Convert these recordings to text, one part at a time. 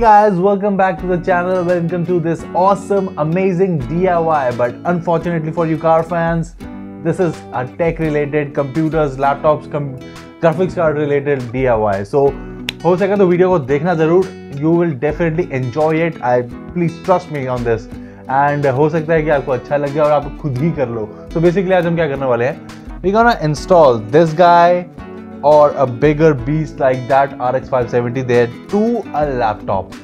Guys welcome back to the channel welcome this awesome amazing DIY but unfortunately for you car fans this is a tech related computers laptops graphics card related DIY so हो सके तो video को देखना ज़रूर. You will definitely enjoy it I please trust me on this and हो सकता है कि आपको अच्छा लग गया और आप खुद ही कर लो. तो so बेसिकली आज हम क्या करने वाले हैं? We gonna install this guy or a bigger beast like that RX 570 there to a laptop.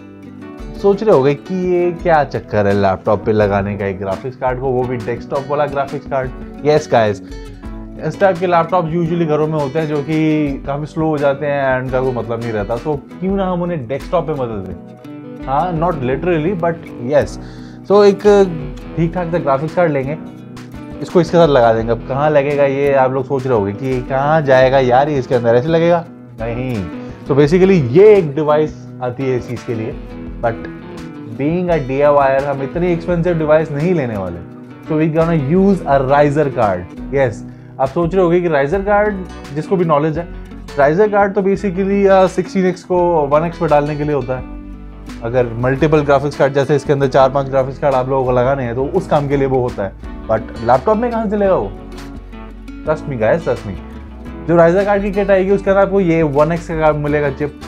सोच रहे होगे कि ये क्या चक्कर है लैपटॉप पे लगाने का, एक ग्राफिक्स कार्ड को, वो भी डेस्कटॉप वाला ग्राफिक्स कार्ड यस गाइस इस टाइप के लैपटॉप यूजुअली घरों में होते हैं जो कि काफ़ी स्लो हो जाते हैं एंड का कोई मतलब नहीं रहता। तो क्यों ना हम उन्हें डेस्कटॉप पे मदद दें? हाँ not literally but yes so एक ठीक ठाक सा ग्राफिक्स कार्ड लेंगे। इसको इसके साथ लगा देंगे। अब कहाँ लगेगा ये? आप लोग सोच रहे होगे कि कहाँ जाएगा यार ये? इसके अंदर ऐसे लगेगा? नहीं। तो बेसिकली ये एक डिवाइस आती है इस चीज़ के लिए। बट बीइंग अ डी हम इतनी एक्सपेंसिव डिवाइस नहीं लेने वाले। तो we gonna use a riser card yes आप सोच रहे होगे कि राइजर कार्ड जिसको भी नॉलेज है राइजर कार्ड तो बेसिकली सिक्सटीन एक्स को वन एक्स पर डालने के लिए होता है। अगर मल्टीपल ग्राफिक्स कार्ड जैसे इसके अंदर चार पाँच ग्राफिक्स कार्ड आप लोगों को लगाने हैं तो उस काम के लिए वो होता है। बट लैपटॉप में कहाँ चलेगा वो? Trust me guys trust me जो राइजर कार्ड की किट आएगी, उसके अंदर आपको ये वन एक्स का कार्ड मिलेगा चिप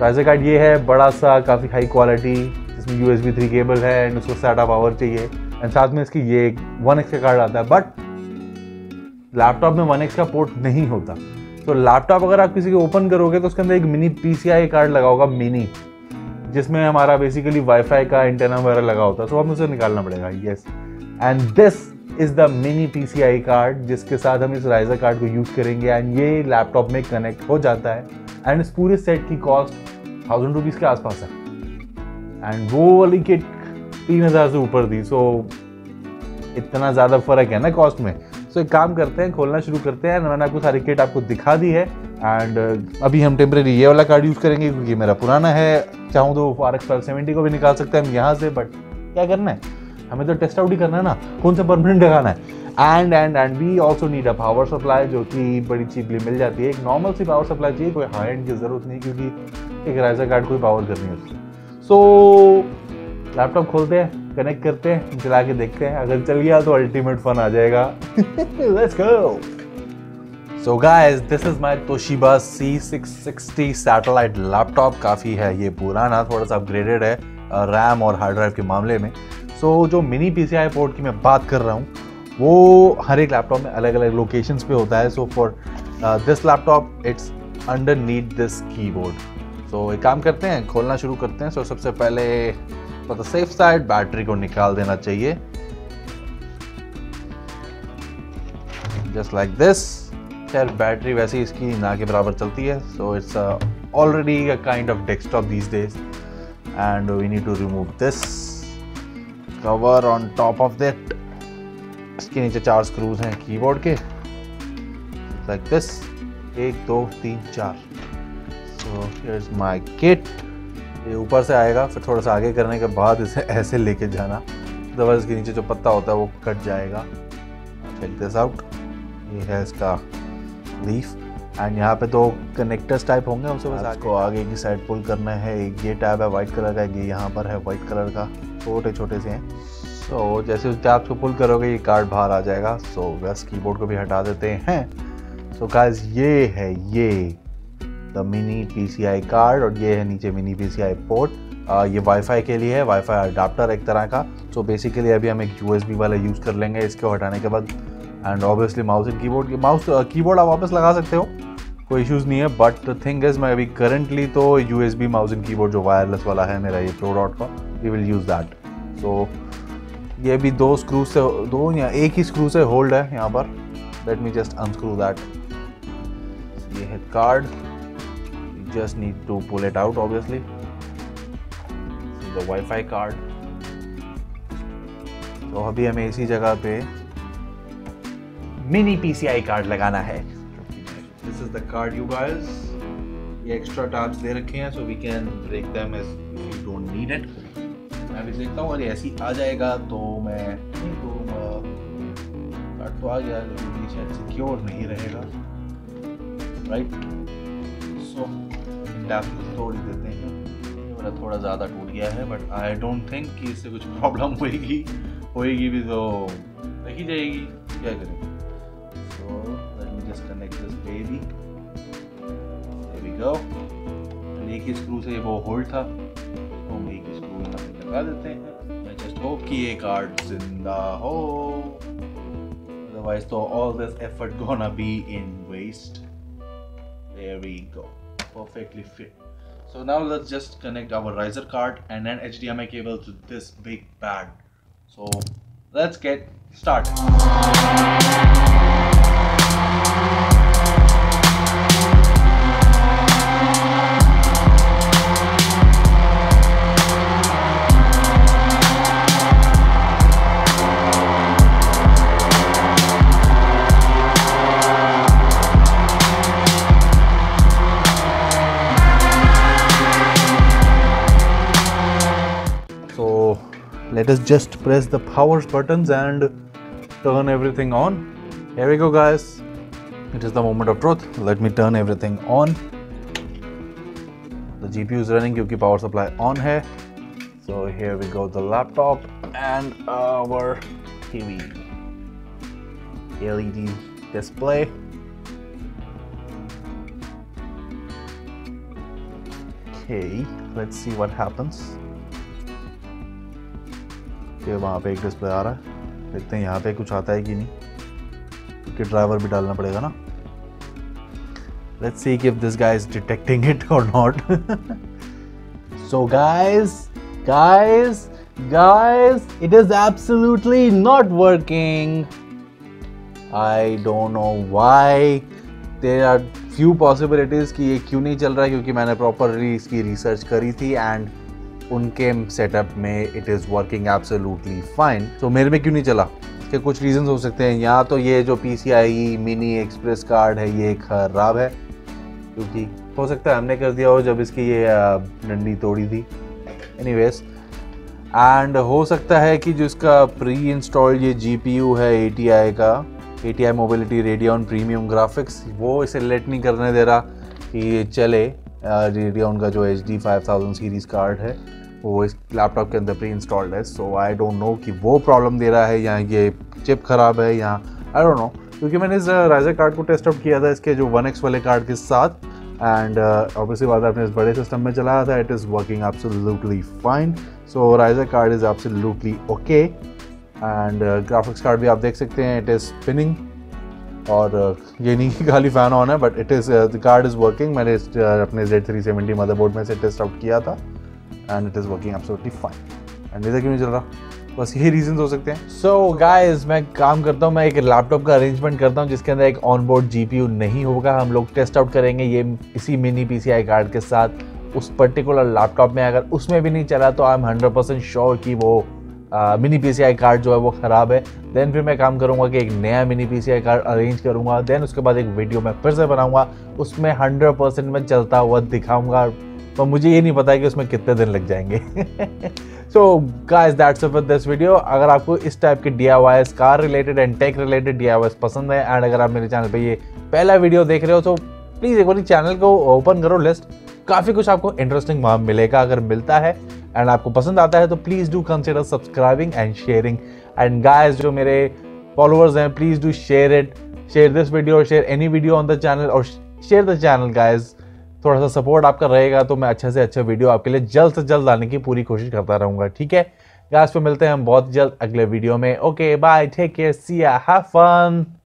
राइजर कार्ड ये है, बड़ा सा, काफ़ी हाई क्वालिटी जिसमें U S B three cable है एंड उसको सेट पावर चाहिए। एंड साथ में इसकी ये वन एक्स का कार्ड आता है। बट लैपटॉप में वन एक्स का पोर्ट नहीं होता। तो लैपटॉप अगर आप किसी को ओपन करोगे तो उसके अंदर एक मिनी पीसीआई कार्ड लगा होगा मिनी जिसमें हमारा बेसिकली वाईफाई का इंटरनल वगैरह लगा होता है तो हमें उसे निकालना पड़ेगा yes and this is the mini PCI card जिसके साथ हम इस राइजर कार्ड को यूज़ करेंगे एंड ये लैपटॉप में कनेक्ट हो जाता है एंड इस पूरे सेट की कॉस्ट थाउज़ेंड रुपीज़ के आसपास है. एंड वो वाली किट तीन हज़ार से ऊपर थी सो इतना ज़्यादा फ़र्क है ना कॉस्ट में? सो एक काम करते हैं, खोलना शुरू करते हैं। मैंने आपको सारी किट आपको दिखा दी है। एंड अभी हम टेम्परेरी ये वाला कार्ड यूज़ करेंगे क्योंकि मेरा पुराना है। चाहूँ तो आर एक्स सेवेंटी को भी निकाल सकते हैं हम यहाँ से बट क्या करना है? हमें तो टेस्ट आउट ही करना है ना। कौन सा परमानेंट लगाना है? And and and we also need a power supply जो कि बड़ी चीपली मिल जाती है। एक नॉर्मल सी पावर सप्लाई चाहिए, कोई हाई एंड की ज़रूरत नहीं, क्योंकि एक राइजर कार्ड कोई पावर करनी है उससे। सो लैपटॉप खोलते हैं। कनेक्ट करते हैं चला के देखते हैं। अगर चल गया तो अल्टीमेट फन आ जाएगा। Let's go so guys this is my Toshiba C660 satellite laptop काफ़ी है ये पुराना थोड़ा सा अपग्रेडेड है रैम और हार्ड ड्राइव के मामले में। सो so, जो मिनी पी पोर्ट की मैं बात कर रहा हूँ वो हर एक लैपटॉप में अलग अलग लोकेशंस पे होता है। So for this laptop it's underneath this keyboard so एक काम करते हैं खोलना शुरू करते हैं। सो so, सबसे पहले for the safe side battery को निकाल देना चाहिए। जस्ट लाइक दिस खैर बैटरी वैसे इसकी ना के बराबर चलती है so it's already a kind of desktop these days and we need to remove this cover on top of that इसके नीचे चार स्क्रूज हैं कीबोर्ड के। लाइक दिस एक, दो, तीन, चार। So here is my kit ये ऊपर से आएगा फिर थोड़ा सा आगे करने के बाद इसे ऐसे लेके जाना। अदरवाइज़ इसके नीचे जो पत्ता होता है वो कट जाएगा। चेक दिस आउट ये है इसका लीफ एंड यहाँ पे दो कनेक्टर्स टाइप होंगे उनसे बस आपको आगे। की साइड पुल करना है। एक ये टैब है वाइट कलर का एक ये यहाँ पर है वाइट कलर का। छोटे छोटे से हैं। तो जैसे उस टैब को पुल करोगे ये कार्ड बाहर आ जाएगा। सो so, बस कीबोर्ड को भी हटा देते हैं। सो so, गाइस ये है ये द मिनी पीसीआई कार्ड और ये है नीचे मिनी पीसीआई पोर्ट ये वाईफाई के लिए है वाईफाई अडाप्टर एक तरह का। सो so, बेसिकली अभी हम एक यूएसबी वाला यूज़ कर लेंगे इसको हटाने के बाद। And obviously mouse and keyboard mouse keyboard आप वापस लगा सकते हो कोई इश्यूज़ नहीं है। बट थिंग इज़ मैं अभी करंटली तो U S B mouse and keyboard जो वायरलेस वाला है मेरा ये प्रो डॉट का we will use that so ये भी दो स्क्रू से दो या एक ही स्क्रू से होल्ड है यहाँ पर। Let me just unscrew that ये है card just need to pull it out obviously the WiFi card तो अभी हमें इसी जगह पे मिनी पीसीआई कार्ड लगाना है। This is the card you guys ये एक्स्ट्रा टैब्स दे रखे हैं so we can break them if you don't need it मैं भी देखता हूँ अगर ऐसी आ जाएगा तो मैं नहीं करूँगा कट तो आ गया, लेकिन ये शायद सिक्योर नहीं रहेगा। राइट सो टैप तोड़ देते हैं। मेरा थोड़ा ज़्यादा टूट गया है बट आई डोंट थिंक कि इससे कुछ प्रॉब्लम होएगी। होएगी भी तो देखी जाएगी। क्या करें? So just connect this baby there we go एक ही स्क्रू से वो होल्ड था। तो हम एक स्क्रू यहाँ पे लगा देते हैं। मैं जस्ट होप कि ये कार्ड ज़िंदा हो। Otherwise तो all this effort gonna be in waste. There we go. Perfectly fit. So now let's just connect our riser card and an HDMI cable to this big pad so let's get started let us just press the power buttons and turn everything on. Here we go guys. It is the moment of truth. Let me turn everything on. The gpu is running kyunki power supply on here. so here we go the laptop and our tv led display. Okay let's see what happens. Okay वहाँ पे एक display आ रहा है। देखते हैं यहाँ पे कुछ आता है कि नहीं। कि ड्राइवर भी डालना पड़ेगा ना। Let's see if this guys detecting it or not so guys guys guys it is absolutely not working I don't know why there are few possibilities कि ये क्यों नहीं चल रहा है, क्योंकि मैंने प्रॉपरली इसकी रिसर्च करी थी एंड. उनके सेटअप में it is working absolutely fine तो मेरे में क्यों नहीं चला? इसके कुछ रीजंस हो सकते हैं। या तो ये जो P C I mini express card है, ये खराब है। क्योंकि हो सकता है हमने कर दिया हो जब इसकी ये डंडी तोड़ी थी। एनीवेज एंड हो सकता है कि जो इसका प्री इंस्टॉल्ड ये जी पी यू है ए टी आई का A T I mobility Radeon premium graphics वो इसे लेट नहीं करने दे रहा कि ये चले। रेडियन उनका जो H D five thousand series card है, वो इस लैपटॉप के अंदर प्री इंस्टॉल्ड है। सो आई डोंट नो कि वो प्रॉब्लम दे रहा है या ये चिप ख़राब है या आई डोंट नो क्योंकि मैंने इस राइजर कार्ड को टेस्ट आउट किया था इसके जो वन एक्स वाले कार्ड के साथ। एंड ऑब्वियसली बात आपने इस बड़े सिस्टम में चलाया था it is working absolutely fine so riser card is absolutely okay and graphics card भी आप देख सकते हैं इट इज़ स्पिनिंग और ये नहीं कि खाली फ़ैन ऑन है but it is the card is working मैंने इस, uh, अपने जेड थ्री सेवेंटी मदरबोर्ड में से टेस्ट आउट किया था and it is working absolutely fine and इधर क्यों नहीं चल रहा? बस यही रीजन हो सकते हैं। सो so, गाइस मैं काम करता हूँ मैं एक लैपटॉप का अरेंजमेंट करता हूँ जिसके अंदर एक ऑन बोर्ड जीपीयू नहीं होगा। हम लोग टेस्ट आउट करेंगे ये इसी मिनी पीसीआई कार्ड के साथ। उस पर्टिकुलर लैपटॉप में अगर उसमें भी नहीं चला तो I am hundred percent sure कि वो मिनी पीसीआई कार्ड जो है वो ख़राब है। देन फिर मैं काम करूँगा कि एक नया मिनी पीसीआई कार्ड अरेंज करूँगा। देन उसके बाद एक वीडियो मैं फिर से बनाऊँगा। उसमें हंड्रेड परसेंट मैं चलता हुआ दिखाऊँगा। पर मुझे ये नहीं पता है कि उसमें कितने दिन लग जाएँगे। So guys that's it for this video अगर आपको इस टाइप के D car related and tech related D पसंद है एंड अगर आप मेरे चैनल पे ये पहला वीडियो देख रहे हो तो प्लीज़ एक बार चैनल को ओपन करो लिस्ट काफ़ी कुछ आपको इंटरेस्टिंग वहाँ मिलेगा, अगर मिलता है। एंड आपको पसंद आता है तो please do consider subscribing and sharing and guys जो मेरे फॉलोअर्स हैं please do share it share this video share any video on the channel और शेयर द चैनल गाइज़ थोड़ा सा सपोर्ट आपका रहेगा तो मैं अच्छे से अच्छा वीडियो आपके लिए जल्द से जल्द लाने की पूरी कोशिश करता रहूँगा, ठीक है? गाइस पे मिलते हैं हम बहुत जल्द अगले वीडियो में. Okay bye take care see have fun